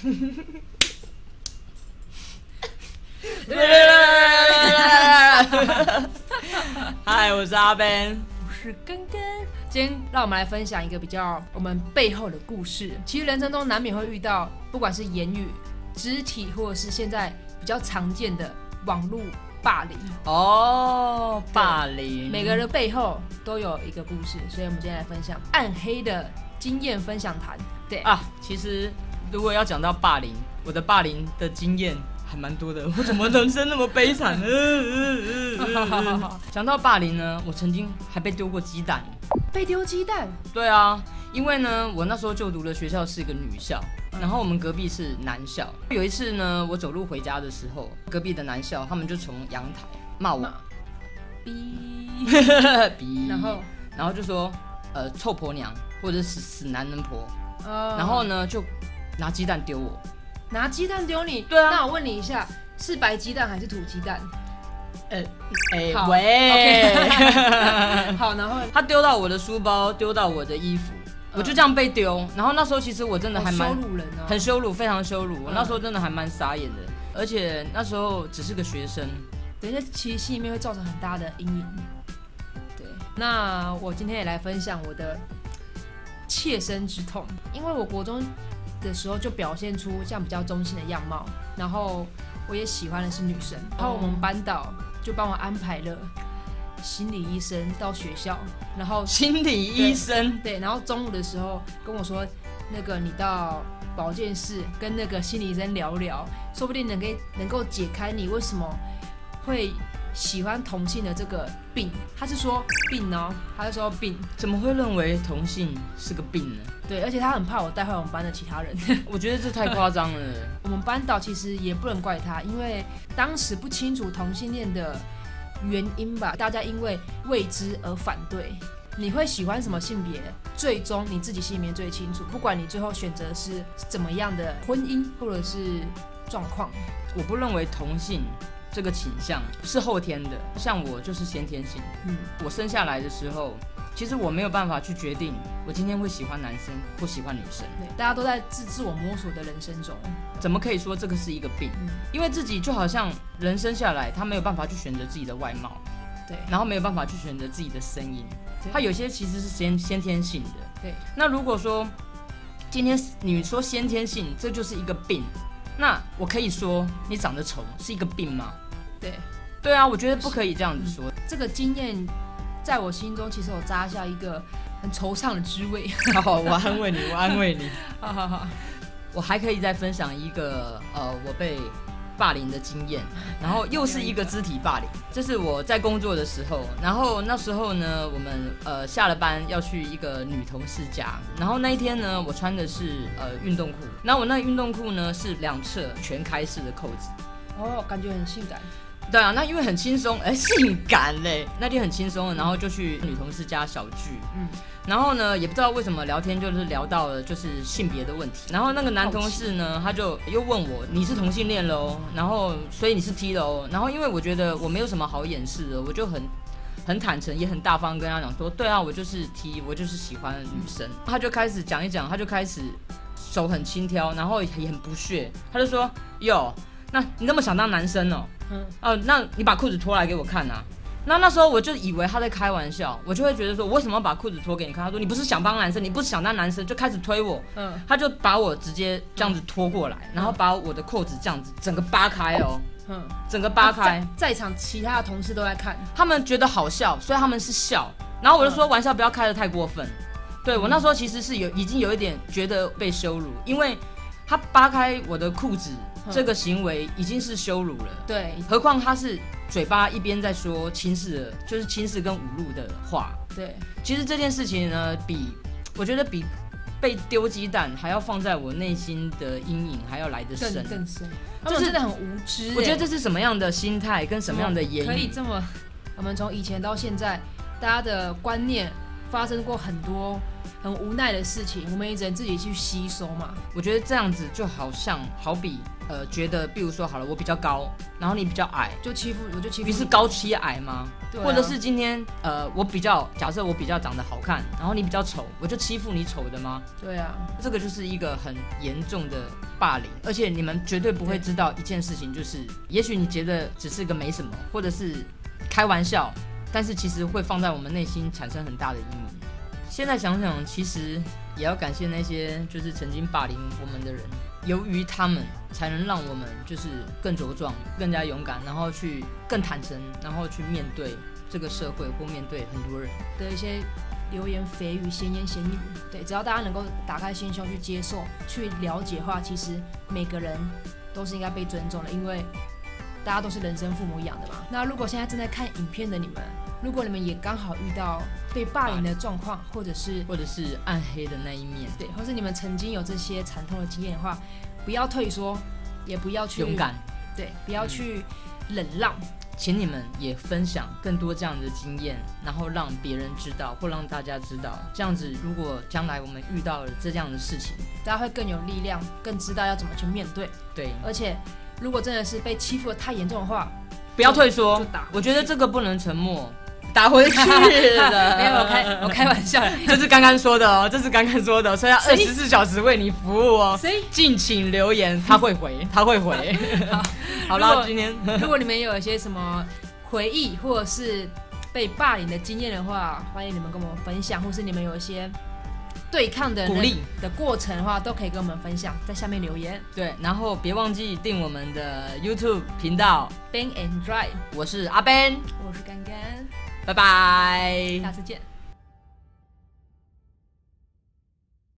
嗨，我是阿 Ben。我是根根。今天让我们来分享一个比较我们背后的故事。其实人生中难免会遇到，不管是言语、肢体，或者是现在比较常见的网络霸凌。哦，霸凌，每个人的背后都有一个故事，所以我们今天来分享暗黑的经验分享谈。对，啊，其实如果要讲到霸凌，我的霸凌的经验还蛮多的。我怎么人生那么悲惨呢？讲到霸凌呢，我曾经还被丢过鸡蛋。被丢鸡蛋？对啊，因为呢，我那时候就读的学校是一个女校，然后我们隔壁是男校。有一次呢，我走路回家的时候，隔壁的男校他们就从阳台骂我，逼，逼，然后然后就说呃臭婆娘或者是死男人婆，哦然后呢就拿鸡蛋丢我。拿鸡蛋丢你。对啊那我问你一下，是白鸡蛋还是土鸡蛋？呃，哎、好喂 好，然后 他丢到我的书包，丢到我的衣服，我就这样被丢。然后那时候其实我真的还好蛮羞辱人哦。很羞辱，非常羞辱。我嗯那时候真的还蛮傻眼的，而且那时候只是个学生。等一下，其实心里面会造成很大的阴影。对，那我今天也来分享我的切身之痛，因为我国中的时候就表现出这样比较中性的样貌，然后我也喜欢的是女生，然后我们班导就帮我安排了心理医生到学校，然后 心理医生，对，然后中午的时候跟我说，那个你到保健室跟那个心理医生聊聊，说不定能给能够解开你为什么会喜欢同性的这个病。他是说病哦，他是说病，怎么会认为同性是个病呢？对，而且他很怕我带坏我们班的其他人。我觉得这太夸张了。我们班导其实也不能怪他，因为当时不清楚同性恋的原因吧，大家因为未知而反对。你会喜欢什么性别，最终你自己心里面最清楚。不管你最后选择是怎么样的婚姻或者是状况，我不认为同性这个倾向是后天的，像我就是先天性。嗯，我生下来的时候，其实我没有办法去决定我今天会喜欢男生或喜欢女生。对，大家都在自自我摸索的人生中，怎么可以说这个是一个病？嗯，因为自己就好像人生下来，他没有办法去选择自己的外貌，对，然后没有办法去选择自己的声音，他有些其实是先先天性的。对，那如果说今天你说先天性，这就是一个病，那我可以说你长得丑是一个病吗？对，对啊，我觉得不可以这样子说。这个经验在我心中其实有扎下一个很惆怅的滋味。好，我安慰你，我安慰你。好好好，我还可以再分享一个呃，我被霸凌的经验，然后又是一个肢体霸凌。这是我在工作的时候，然后那时候呢，我们呃下了班要去一个女同事家，然后那一天呢，我穿的是呃运动裤，然后我那个运动裤呢是两侧全开式的扣子。哦，感觉很性感。对啊，那因为很轻松，哎、性感嘞。那天很轻松，然后就去女同事家小聚，嗯，然后呢，也不知道为什么聊天就是聊到了就是性别的问题。然后那个男同事呢，他就又问我你是同性恋喽，然后所以你是 T 喽。然后因为我觉得我没有什么好掩饰的，我就很很坦诚也很大方跟他讲说，对啊，我就是 T，我就是喜欢女生。他就开始讲一讲，他就开始手很轻佻，然后也很不屑，他就说哟，那你那么想当男生哦？嗯，哦，那你把裤子脱来给我看啊。那那时候我就以为他在开玩笑，我就会觉得说，我为什么要把裤子脱给你看？他说你不是想帮男生，你不是想当男生，就开始推我，嗯他就把我直接这样子拖过来，然后把我的裤子这样子整个扒开哦，嗯，整个扒开，在在场其他的同事都在看。他们觉得好笑，所以他们是笑，然后我就说玩笑不要开的太过分。对我那时候其实是有已经有一点觉得被羞辱，因为他扒开我的裤子嗯这个行为已经是羞辱了。对何况他是嘴巴一边在说轻视的，就是轻视跟侮辱的话。对，其实这件事情呢，比我觉得比被丢鸡蛋还要放在我内心的阴影还要来得深。更深。就是真的很无知欸。我觉得这是什么样的心态跟什么样的言语？可以这么？我们从以前到现在，大家的观念发生过很多很无奈的事情，我们也只能自己去吸收嘛。我觉得这样子就好像好比呃，觉得比如说好了，我比较高，然后你比较矮，就欺负我就欺负你是高欺矮吗？对啊或者是今天呃，我比较假设我比较长得好看，然后你比较丑，我就欺负你丑的吗？对啊，这个就是一个很严重的霸凌，而且你们绝对不会知道一件事情，就是也许你觉得只是个没什么，或者是开玩笑，但是其实会放在我们内心产生很大的阴影。现在想想，其实也要感谢那些就是曾经霸凌我们的人，由于他们才能让我们就是更茁壮、更加勇敢，然后去更坦诚，然后去面对这个社会或面对很多人的一些流言蜚语、闲言闲语。对，只要大家能够打开心胸去接受、去了解的话，其实每个人都是应该被尊重的，因为大家都是人生父母养的嘛。那如果现在正在看影片的你们，如果你们也刚好遇到被霸凌的状况，或者是或者是暗黑的那一面，对，或是你们曾经有这些惨痛的经验的话，不要退缩，也不要去勇敢，对，不要去忍让，请你们也分享更多这样的经验，然后让别人知道，或让大家知道，这样子如果将来我们遇到了这样的事情，大家会更有力量，更知道要怎么去面对。对，而且如果真的是被欺负的太严重的话，不要退缩，我觉得这个不能沉默。打回去了，没有我开我开玩笑，这是刚刚说的哦，这是刚刚说的，所以要二十四小时为你服务哦。所以敬请留言，他会回，他会回。好，好了，今天 如果你们有一些什么回忆或者是被霸凌的经验的话，欢迎你们跟我们分享，或是你们有一些对抗的鼓励的过程的话，都可以跟我们分享，在下面留言。对，然后别忘记订我们的 YouTube 频道 Ben and Drive，我是阿 Ben，我是干干。拜拜，下次见。